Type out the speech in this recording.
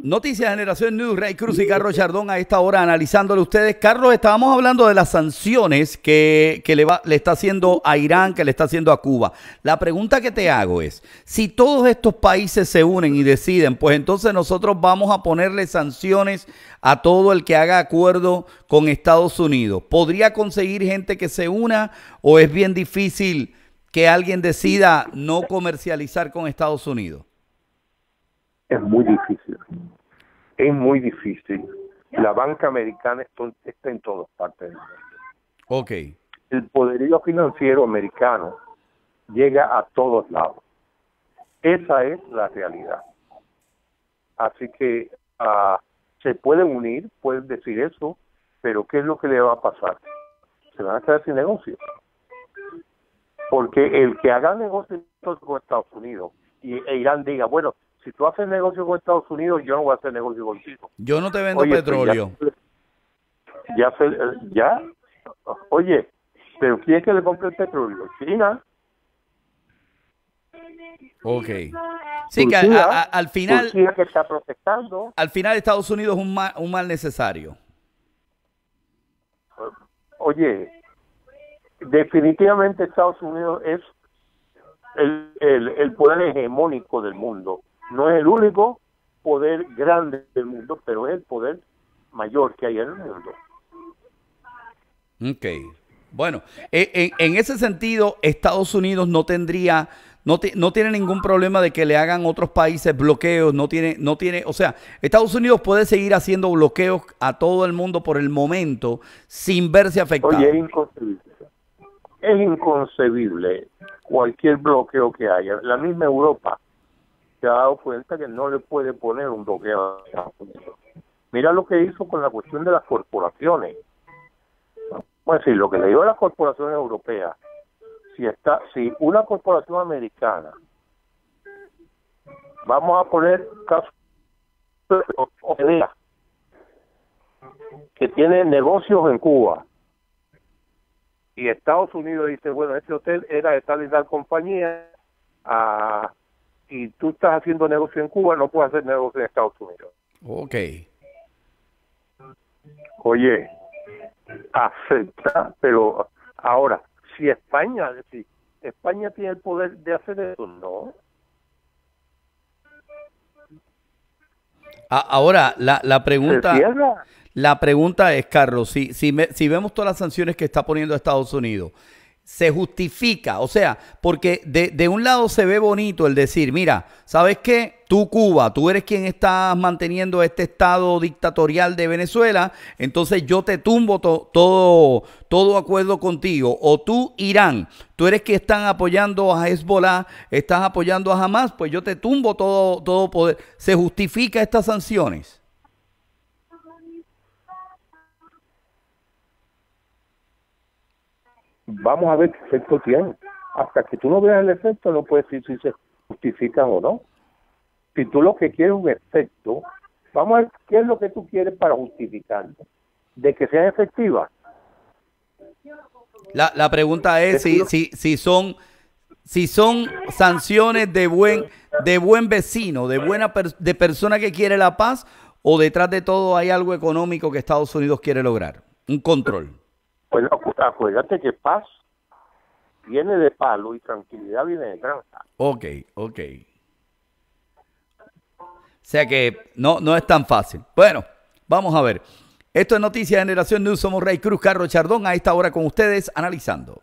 Noticias Generación News, Ray Cruz y Carlos Chardón a esta hora analizándole ustedes. Carlos, estábamos hablando de las sanciones que, que le, va, le está haciendo a Irán, que le está haciendo a Cuba. La pregunta que te hago es, si todos estos países se unen y deciden, pues entonces nosotros vamos a ponerle sanciones a todo el que haga acuerdo con Estados Unidos. ¿Podría conseguir gente que se una o es bien difícil que alguien decida no comercializar con Estados Unidos? Es muy difícil. Es muy difícil. La banca americana está en todas partes del mundo. Ok. El poderío financiero americano llega a todos lados. Esa es la realidad. Así que uh, se pueden unir, pueden decir eso, pero ¿qué es lo que le va a pasar? Se van a quedar sin negocio. Porque el que haga negocio con Estados Unidos y e Irán diga, bueno, si tú haces negocio con Estados Unidos, yo no voy a hacer negocio contigo. Yo no te vendo oye, petróleo. Pues ya, ya, ya, oye, pero ¿quién es que le compra el petróleo? China. Ok. Sí, Turquía, que a, a, al final. Que está protestando. Al final, Estados Unidos es un mal, un mal necesario. Oye, definitivamente Estados Unidos es el, el, el poder hegemónico del mundo no es el único poder grande del mundo, pero es el poder mayor que hay en el mundo. Ok. Bueno, en, en ese sentido, Estados Unidos no tendría, no, no tiene ningún problema de que le hagan otros países bloqueos, no tiene, no tiene, o sea, Estados Unidos puede seguir haciendo bloqueos a todo el mundo por el momento sin verse afectado. Oye, es inconcebible. Es inconcebible cualquier bloqueo que haya. La misma Europa se ha dado cuenta que no le puede poner un bloqueo a Estados Unidos. Mira lo que hizo con la cuestión de las corporaciones. Pues sí, lo que le dio a las corporaciones europeas, si está, si una corporación americana, vamos a poner caso que tiene negocios en Cuba y Estados Unidos dice, bueno, este hotel era de tal y tal compañía, a y tú estás haciendo negocio en Cuba, no puedes hacer negocio en Estados Unidos. Ok. Oye, acepta, pero ahora, si España, si España tiene el poder de hacer eso, no. Ahora, la, la pregunta... La pregunta es, Carlos, si, si, me, si vemos todas las sanciones que está poniendo Estados Unidos, se justifica. O sea, porque de, de, un lado se ve bonito el decir, mira, ¿sabes qué? Tú Cuba, tú eres quien está manteniendo este estado dictatorial de Venezuela, entonces yo te tumbo to, todo, todo acuerdo contigo. O tú Irán, tú eres quien están apoyando a Hezbollah, estás apoyando a Hamas, pues yo te tumbo todo, todo poder. ¿Se justifica estas sanciones? Vamos a ver qué efecto tiene. Hasta que tú no veas el efecto, no puedes decir si se justifican o no. Si tú lo que quieres es un efecto, vamos a ver qué es lo que tú quieres para justificarlo. De que sean efectivas. La, la pregunta es si, si, si son si son sanciones de buen de buen vecino, de buena de persona que quiere la paz o detrás de todo hay algo económico que Estados Unidos quiere lograr, un control. Pues acuérdate que paz viene de palo y tranquilidad viene de granja. Ok, ok. O sea que no, no es tan fácil. Bueno, vamos a ver. Esto es Noticias Generación News. Somos Rey Cruz, Carlos Chardón. A esta hora con ustedes analizando.